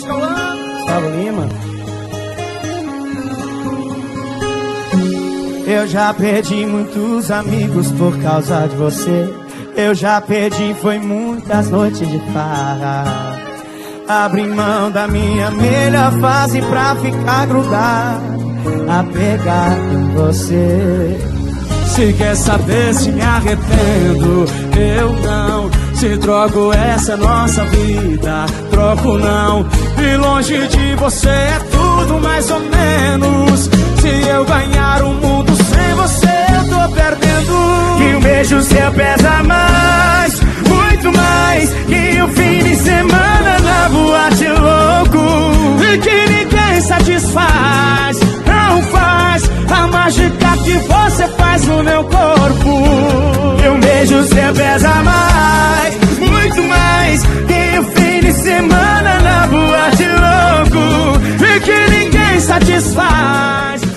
Gustavo Lima. Eu já perdi muitos amigos por causa de você. Eu já perdi, foi muitas noites de farra. Abri mão da minha melhor fase pra ficar grudado, apegado em você. Se quer saber se me arrependo, eu não. Se troco essa nossa vida, troco não. E longe de você é tudo mais ou menos. Se eu ganhar o mundo sem você, eu tô perdendo. Que um beijo seu pesa mais, muito mais. Que um fim de semana na boate louco. E que ninguém satisfaz, não faz a mágica que você faz no meu corpo. E um beijo seu pesa mais, satisfaz.